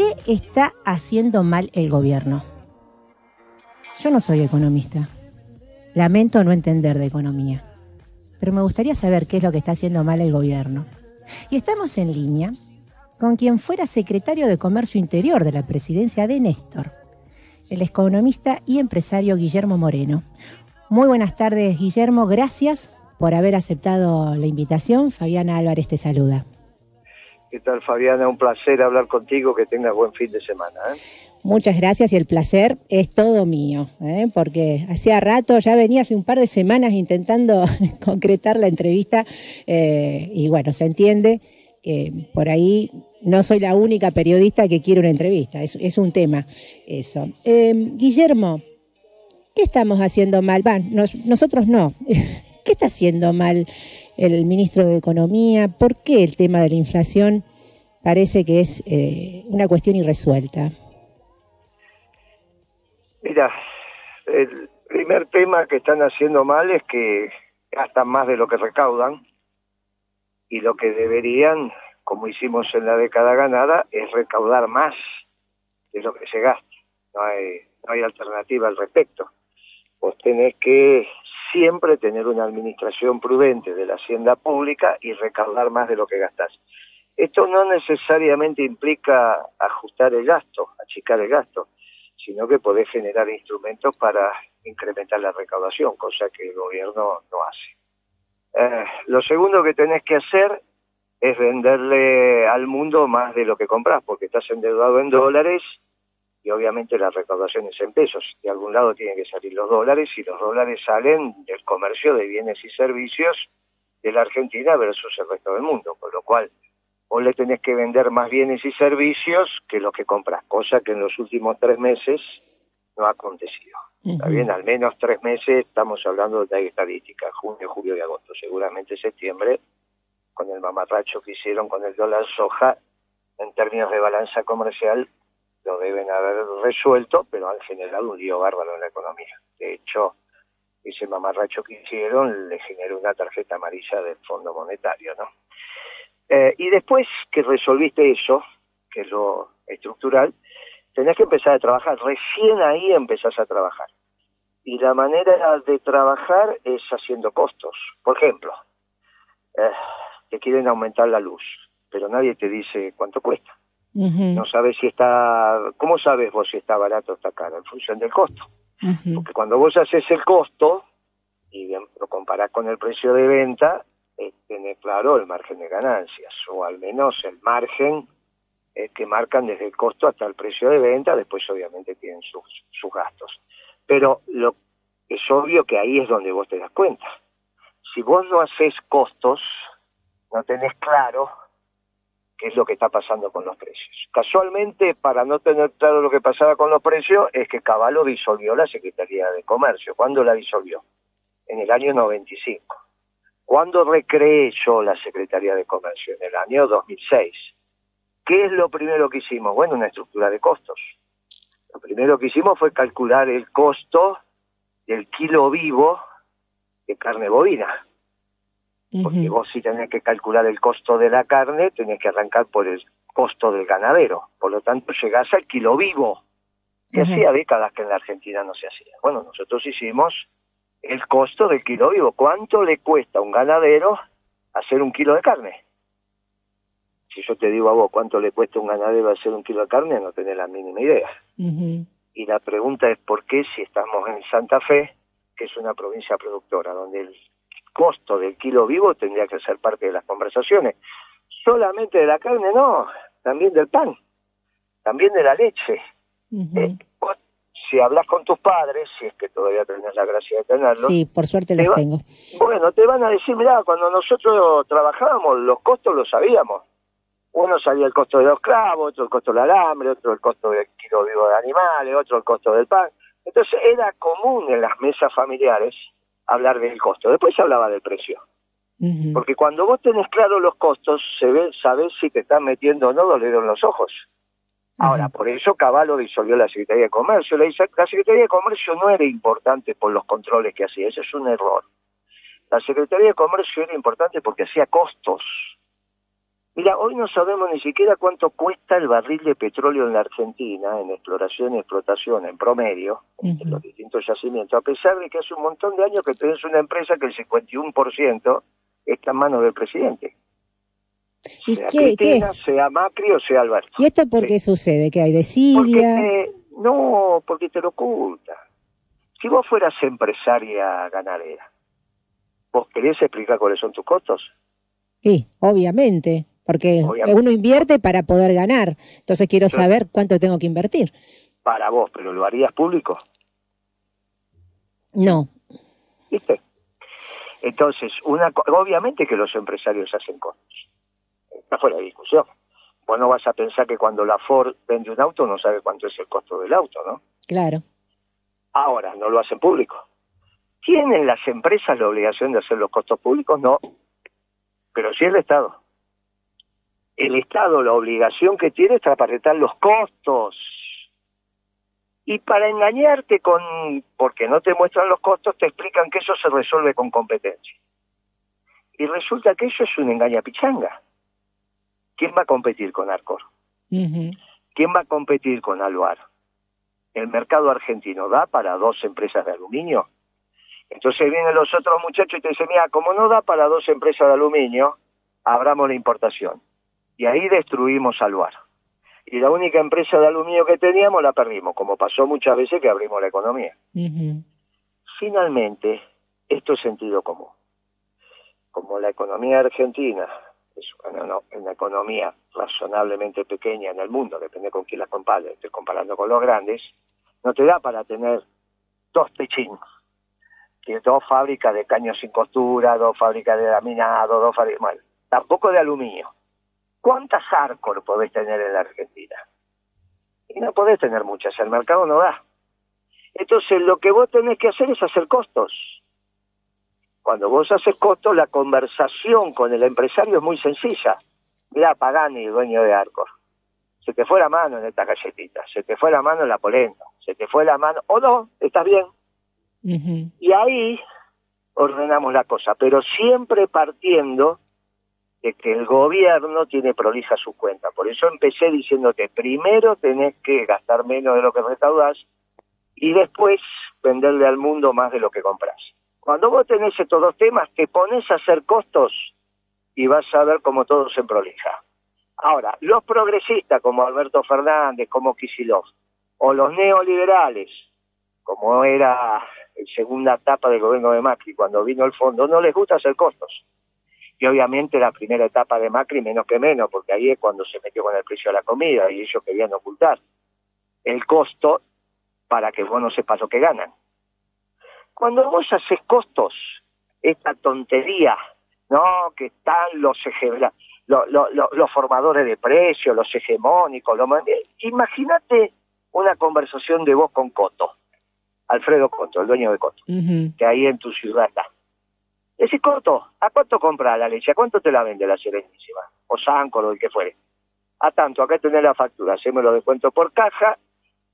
¿Qué está haciendo mal el gobierno? Yo no soy economista. Lamento no entender de economía. Pero me gustaría saber qué es lo que está haciendo mal el gobierno. Y estamos en línea con quien fuera secretario de Comercio Interior de la presidencia de Néstor, el economista y empresario Guillermo Moreno. Muy buenas tardes, Guillermo. Gracias por haber aceptado la invitación. Fabiana Álvarez te saluda. ¿Qué tal, Fabiana? Un placer hablar contigo. Que tengas buen fin de semana. ¿eh? Muchas gracias y el placer es todo mío, ¿eh? porque hacía rato, ya venía hace un par de semanas intentando concretar la entrevista eh, y bueno, se entiende que por ahí no soy la única periodista que quiere una entrevista, es, un tema eso. Guillermo, ¿qué estamos haciendo mal? nosotros no. ¿Qué está haciendo mal el ministro de Economía? ¿Por qué el tema de la inflación parece que es eh, una cuestión irresuelta? Mira, el primer tema que están haciendo mal es que gastan más de lo que recaudan y lo que deberían, como hicimos en la década ganada, es recaudar más de lo que se gasta. No hay, no hay alternativa al respecto. Vos tenés que siempre tener una administración prudente de la hacienda pública y recaudar más de lo que gastás. Esto no necesariamente implica ajustar el gasto, achicar el gasto, sino que podés generar instrumentos para incrementar la recaudación, cosa que el gobierno no hace. Eh, lo segundo que tenés que hacer es venderle al mundo más de lo que compras, porque estás endeudado en dólares y obviamente la recaudación es en pesos. De algún lado tienen que salir los dólares y los dólares salen del comercio de bienes y servicios de la Argentina versus el resto del mundo, con lo cual vos le tenés que vender más bienes y servicios que lo que compras, cosa que en los últimos tres meses no ha acontecido. Está bien, al menos tres meses estamos hablando de estadística, junio, julio y agosto, seguramente septiembre, con el mamarracho que hicieron con el dólar soja, en términos de balanza comercial, lo deben haber resuelto, pero han generado un lío bárbaro en la economía. De hecho, ese mamarracho que hicieron le generó una tarjeta amarilla del Fondo Monetario, ¿no? Eh, y después que resolviste eso, que es lo estructural, tenés que empezar a trabajar. Recién ahí empezás a trabajar. Y la manera de trabajar es haciendo costos. Por ejemplo, eh, te quieren aumentar la luz, pero nadie te dice cuánto cuesta. No sabes si está, ¿cómo sabes vos si está barato o está caro? En función del costo. Porque cuando vos haces el costo y lo comparás con el precio de venta, eh, tenés claro el margen de ganancias, o al menos el margen eh, que marcan desde el costo hasta el precio de venta, después obviamente tienen sus, sus gastos. Pero lo, es obvio que ahí es donde vos te das cuenta. Si vos no haces costos, no tenés claro qué es lo que está pasando con los precios. Casualmente, para no tener claro lo que pasaba con los precios, es que Caballo disolvió la Secretaría de Comercio. ¿Cuándo la disolvió? En el año 95. ¿Cuándo recreé yo la Secretaría de Comercio? En el año 2006. ¿Qué es lo primero que hicimos? Bueno, una estructura de costos. Lo primero que hicimos fue calcular el costo del kilo vivo de carne bovina porque vos si tenés que calcular el costo de la carne, tenés que arrancar por el costo del ganadero. Por lo tanto, llegás al kilo vivo, que hacía décadas que en la Argentina no se hacía. Bueno, nosotros hicimos el costo del kilo vivo. ¿Cuánto le cuesta a un ganadero hacer un kilo de carne? Si yo te digo a vos cuánto le cuesta a un ganadero hacer un kilo de carne, no tenés la mínima idea. Y la pregunta es por qué si estamos en Santa Fe, que es una provincia productora, donde el costo del kilo vivo tendría que ser parte de las conversaciones. Solamente de la carne no, también del pan, también de la leche. Eh, si hablas con tus padres, si es que todavía tenés la gracia de tenerlo. Sí, por suerte los tengo. Bueno, te van a decir, mira, cuando nosotros trabajábamos, los costos los sabíamos. Uno sabía el costo de los clavos, otro el costo del alambre, otro el costo del kilo vivo de animales, otro el costo del pan. Entonces era común en las mesas familiares hablar del costo. Después se hablaba del precio. Porque cuando vos tenés claro los costos, se ve, sabés si te están metiendo o no los dedos en los ojos. Ahora, por eso Caballo disolvió la Secretaría de Comercio. La, la Secretaría de Comercio no era importante por los controles que hacía, eso es un error. La Secretaría de Comercio era importante porque hacía costos. Mira, hoy no sabemos ni siquiera cuánto cuesta el barril de petróleo en la Argentina, en exploración y explotación, en promedio, en los distintos yacimientos, a pesar de que hace un montón de años que tenés una empresa que el 51% está en manos del presidente. ¿Y sea qué, es? sea Macri o sea Alberto. ¿Y esto por qué sucede? ¿Que hay desidia? no, porque te lo oculta. Si vos fueras empresaria ganadera, ¿vos querés explicar cuáles son tus costos? Sí, obviamente, porque uno invierte para poder ganar. Entonces quiero saber cuánto tengo que invertir. Para vos, pero ¿lo harías público? No. ¿Viste? Entonces, una, obviamente que los empresarios hacen costos. Está fuera de discusión. Vos no vas a pensar que cuando la Ford vende un auto no sabe cuánto es el costo del auto, ¿no? Claro. Ahora, no lo hacen público. ¿Tienen las empresas la obligación de hacer los costos públicos? No. Pero sí el Estado. El Estado, la obligación que tiene es apretar los costos. Y para engañarte con, porque no te muestran los costos, te explican que eso se resuelve con competencia. Y resulta que eso es un engañapichanga. ¿Quién va a competir con Arcor? ¿Quién va a competir con Aluar? ¿El mercado argentino da para dos empresas de aluminio? Entonces vienen los otros muchachos y te dicen, mira, como no da para dos empresas de aluminio, abramos la importación. Y ahí destruimos Aluar. Y la única empresa de aluminio que teníamos la perdimos, como pasó muchas veces que abrimos la economía. Finalmente, esto es sentido común. Como la economía argentina es una, economía razonablemente pequeña en el mundo, depende con quién la compare, estoy comparando con los grandes, no te da para tener dos techín dos fábricas de caños sin costura, dos fábricas de laminado, dos fábricas, bueno, tampoco de aluminio. ¿Cuántas Arcor podés tener en la Argentina? Y no podés tener muchas, el mercado no da. Entonces lo que vos tenés que hacer es hacer costos. Cuando vos haces costos, la conversación con el empresario es muy sencilla. Mira, Pagani, dueño de Arcor. Se te fue la mano en esta galletita, se te fue la mano en la polenta, se te fue la mano, o no, estás bien, y ahí ordenamos la cosa, pero siempre partiendo de que el gobierno tiene prolija su cuenta. Por eso empecé diciéndote, primero tenés que gastar menos de lo que recaudás y después venderle al mundo más de lo que compras. Cuando vos tenés estos dos temas, te pones a hacer costos y vas a ver cómo todo se prolija. Ahora, los progresistas como Alberto Fernández, como Kisilov, o los neoliberales, como era segunda etapa del gobierno de Macri, cuando vino el fondo, no les gusta hacer costos. Y obviamente la primera etapa de Macri menos que menos, porque ahí es cuando se metió con el precio de la comida y ellos querían ocultar el costo para que vos no sepas lo que ganan. Cuando vos haces costos, esta tontería, ¿no? Que están los, los formadores de precios, los hegemónicos, imagínate una conversación de vos con Coto Alfredo Coto, el dueño de Coto, que ahí en tu ciudad está. Ese Coto, ¿a cuánto compra la leche? ¿A cuánto te la vende la Serenísima? O Sanco, o el que fuere. A tanto, acá tenés la factura, hacemos lo descuento por caja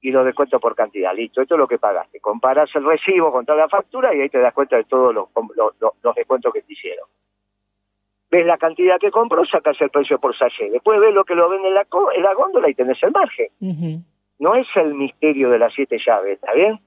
y lo descuento por cantidad. Listo, esto es lo que pagaste. Comparas el recibo contra la factura y ahí te das cuenta de todos los, los, descuentos que te hicieron. Ves la cantidad que compró, sacas el precio por sachet. Después ves lo que lo vende en la, en la góndola y tenés el margen. No es el misterio de las siete llaves, ¿está bien?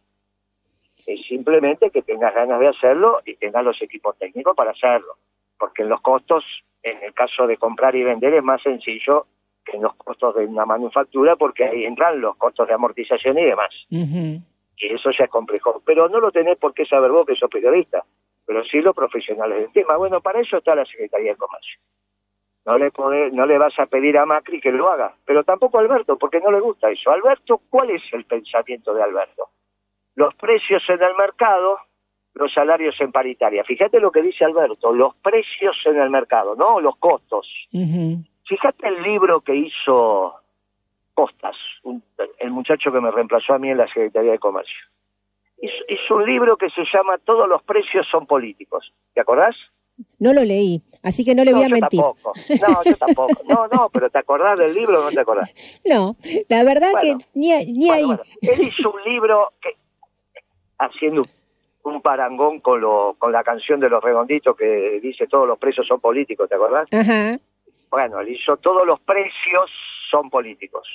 Es simplemente que tengas ganas de hacerlo y tengas los equipos técnicos para hacerlo. Porque en los costos, en el caso de comprar y vender, es más sencillo que en los costos de una manufactura, porque ahí entran los costos de amortización y demás. Y eso ya es complejo. Pero no lo tenés por qué saber vos que sos periodista, pero sí los profesionales del tema. Bueno, para eso está la Secretaría de Comercio. No le, no le vas a pedir a Macri que lo haga, pero tampoco a Alberto, porque no le gusta eso. Alberto, ¿cuál es el pensamiento de Alberto? Los precios en el mercado, los salarios en paritaria. Fíjate lo que dice Alberto, los precios en el mercado, ¿no? Los costos. Fíjate el libro que hizo Costas, el muchacho que me reemplazó a mí en la Secretaría de Comercio. Hizo, un libro que se llama Todos los precios son políticos. ¿Te acordás? No lo leí, así que no le voy a mentir. Tampoco. No, yo tampoco. No, no, pero ¿te acordás del libro o no te acordás? No, la verdad que ni, ni ahí. Él hizo un libro que haciendo un parangón con, lo, con la canción de los redonditos que dice todos los presos son políticos, ¿te acordás? Bueno, él hizo todos los precios son políticos.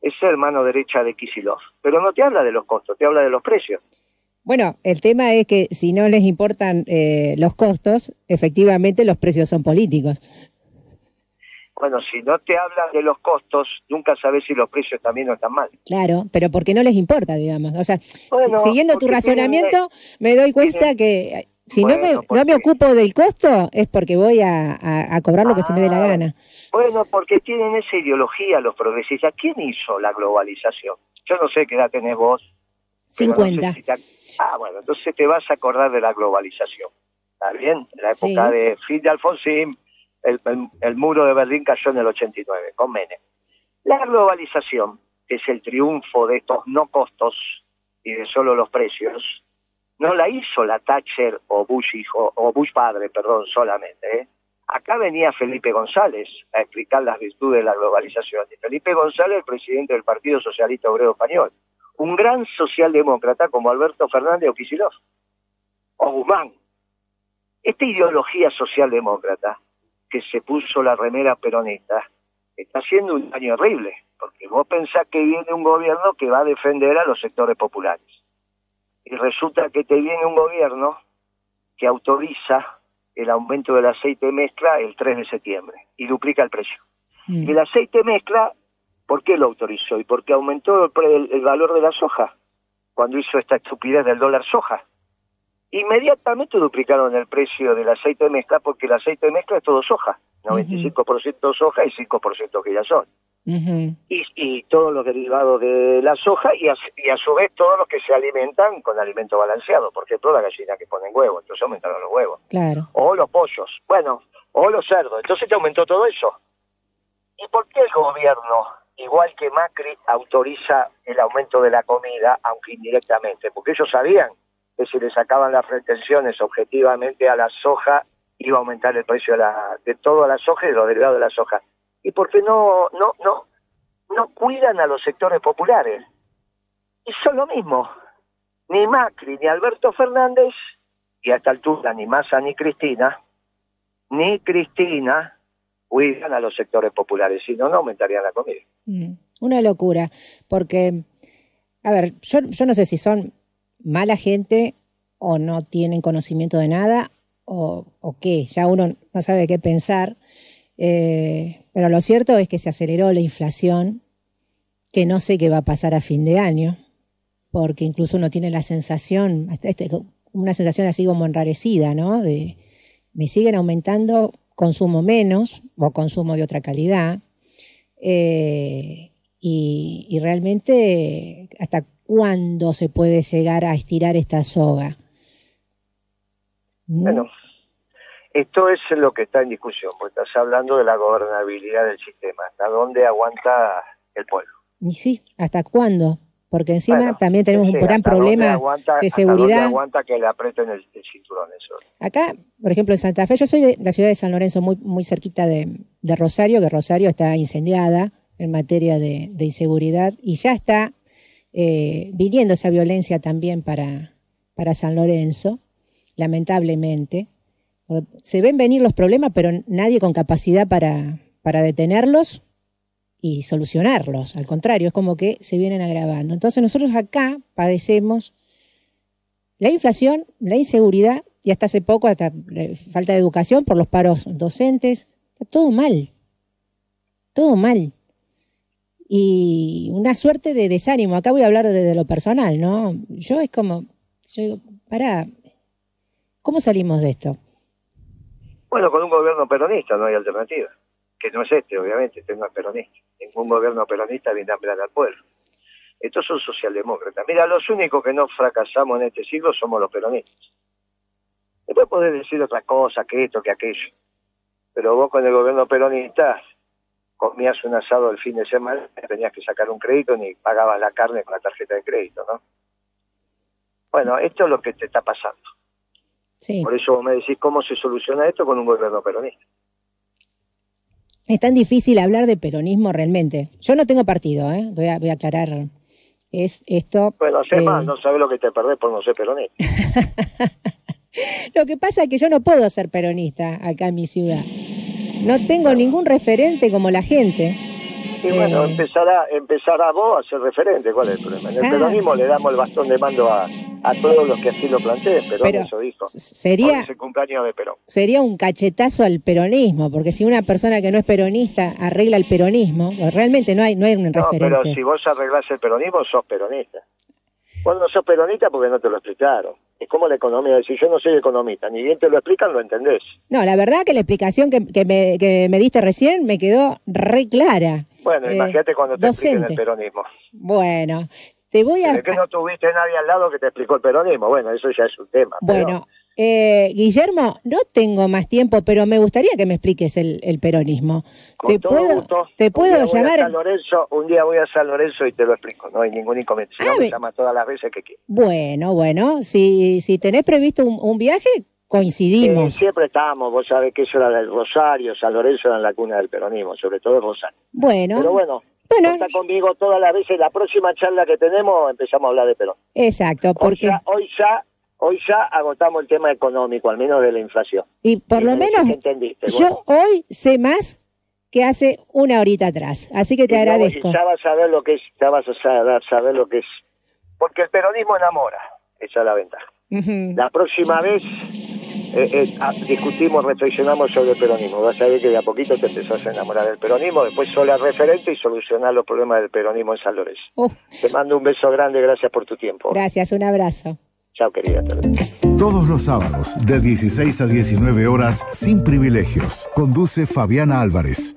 Es hermano derecha de Kisilov. Pero no te habla de los costos, te habla de los precios. Bueno, el tema es que si no les importan eh, los costos, efectivamente los precios son políticos. Bueno, si no te hablan de los costos, nunca sabes si los precios también no están mal. Claro, pero porque no les importa, digamos. O sea, siguiendo tu razonamiento, me doy cuenta que si no, me, no me ocupo del costo es porque voy a, cobrar lo que se me dé la ah, gana. Bueno, porque tienen esa ideología los progresistas. ¿Quién hizo la globalización? Yo no sé qué edad tenés vos. 50. Ah, bueno, entonces te vas a acordar de la globalización. ¿Está bien? En la época de fin de Alfonsín, el, muro de Berlín cayó en el 89, con Menem. La globalización, que es el triunfo de estos no costos y de solo los precios, no la hizo la Thatcher o Bush hijo, o Bush padre, perdón, solamente. ¿eh? Acá venía Felipe González a explicar las virtudes de la globalización. Y Felipe González, el presidente del Partido Socialista Obrero Español. Un gran socialdemócrata como Alberto Fernández o Kicillof. O Guzmán. Esta ideología socialdemócrata que se puso la remera peronista está haciendo un daño horrible. Porque vos pensás que viene un gobierno que va a defender a los sectores populares y resulta que te viene un gobierno que autoriza el aumento del aceite mezcla el 3 de septiembre y duplica el precio. Mm. El aceite mezcla, ¿por qué lo autorizó? Y porque aumentó el, el, valor de la soja cuando hizo esta estupidez del dólar soja. Inmediatamente duplicaron el precio del aceite mezcla porque el aceite mezcla es todo soja, 95% soja y 5% girasol y, y, todos los derivados de la soja y a, y a, su vez todos los que se alimentan con alimento balanceado, por ejemplo la gallina que ponen huevos, entonces aumentaron los huevos. Claro. O los pollos, bueno, o los cerdos, entonces te aumentó todo eso. ¿Y por qué el gobierno, igual que Macri, autoriza el aumento de la comida, aunque indirectamente? Porque ellos sabían que si le sacaban las retenciones objetivamente a la soja, iba a aumentar el precio de, la, de toda la soja y de los derivados de la soja y porque no, no, no, no cuidan a los sectores populares. Y son lo mismo. Ni Macri, ni Alberto Fernández, y a esta altura ni Massa ni Cristina, ni Cristina cuidan a los sectores populares, si no, no aumentarían la comida. Mm, una locura, porque, a ver, yo, yo no sé si son mala gente o no tienen conocimiento de nada o, qué, ya uno no sabe qué pensar. Eh, pero lo cierto es que se aceleró la inflación, que no sé qué va a pasar a fin de año, porque incluso uno tiene la sensación, este, una sensación así como enrarecida, ¿no? De me siguen aumentando, consumo menos o consumo de otra calidad. Eh, y, realmente, ¿hasta cuándo se puede llegar a estirar esta soga? Bueno, esto es lo que está en discusión, porque estás hablando de la gobernabilidad del sistema, hasta dónde aguanta el pueblo. Y sí, ¿hasta cuándo? Porque encima también tenemos un gran problema de seguridad. aguanta que le aprieten el, cinturón eso. Acá, por ejemplo, en Santa Fe, yo soy de la ciudad de San Lorenzo, muy, muy cerquita de, Rosario, que Rosario está incendiada en materia de, inseguridad y ya está eh, viniendo esa violencia también para, para San Lorenzo, lamentablemente. Se ven venir los problemas, pero nadie con capacidad para, para detenerlos y solucionarlos. Al contrario, es como que se vienen agravando. Entonces nosotros acá padecemos la inflación, la inseguridad y hasta hace poco hasta falta de educación por los paros docentes. Está todo mal. Todo mal. Y una suerte de desánimo. Acá voy a hablar desde lo personal, ¿no? Yo es como, yo digo, pará, ¿cómo salimos de esto? Bueno, con un gobierno peronista no hay alternativa, que no es este, obviamente, este no es peronista. Ningún gobierno peronista viene a hablar al pueblo. Estos son socialdemócratas. Mira, los únicos que no fracasamos en este siglo somos los peronistas. Después podés decir otra cosa, que esto, que aquello. Pero vos con el gobierno peronista comías un asado el fin de semana, tenías que sacar un crédito ni pagabas la carne con la tarjeta de crédito, ¿no? Bueno, esto es lo que te está pasando. Por eso me decís cómo se soluciona esto con un gobierno peronista. Es tan difícil hablar de peronismo realmente. Yo no tengo partido, ¿eh? voy, a, voy a aclarar. Es esto. Bueno, sé más, no sabes lo que te perdés por no ser peronista. lo que pasa es que yo no puedo ser peronista acá en mi ciudad. No tengo ningún referente como la gente. Y bueno, Eh. empezará, empezará vos a ser referente, ¿cuál es el problema? En el Ah. peronismo le damos el bastón de mando a, a todos los que así lo planteen, pero, Pero eso dijo. Sería, es el cumpleaños de Perón. sería un cachetazo al peronismo, porque si una persona que no es peronista arregla el peronismo, pues realmente no hay, no hay un No, pero referente. si vos arreglás el peronismo, sos peronista. Vos no sos peronista porque no te lo explicaron. Es como la economía. Si yo no soy economista, ni bien te lo explican, lo entendés. No, la verdad que la explicación que, que me, que me diste recién me quedó re clara. Bueno, Eh, imagínate cuando te expliquen docente. el peronismo. Bueno, te voy a... Es que no tuviste nadie al lado que te explicó el peronismo. Bueno, eso ya es un tema. pero Bueno, eh, Guillermo, no tengo más tiempo, pero me gustaría que me expliques el, el peronismo. con ¿Te todo puedo, gusto. te puedo llamar? San Lorenzo, un día voy a San Lorenzo y te lo explico. No hay ningún inconveniente. Si Ah, no, me ve- llama todas las veces que quieras. Bueno, bueno, si, si tenés previsto un, un viaje, Eh, coincidimos. siempre estábamos, vos sabés que eso era del Rosario, San Lorenzo era la cuna del peronismo, sobre todo el Rosario. Bueno, Pero bueno, bueno, está conmigo todas las veces. La próxima charla que tenemos empezamos a hablar de Perón. exacto, Hoy porque ya, hoy ya, hoy ya agotamos el tema económico, al menos de la inflación. y por Y lo menos entendiste. yo hoy sé más que hace una horita atrás, así que te Y agradezco. Ya vas a ver lo que es, ya vas a saber, saber lo que es. Porque el peronismo enamora, esa es la ventaja. La próxima vez eh, eh, ah, discutimos, reflexionamos sobre el peronismo. Vas a ver que de a poquito te empezás a enamorar del peronismo, después sos la referente y solucionar los problemas del peronismo en San Lorenzo. Uh, Te mando un beso grande, gracias por tu tiempo. gracias, un abrazo. Chao, querida. Todos los sábados, de 16 a 19 horas, sin privilegios. Conduce Fabiana Álvarez.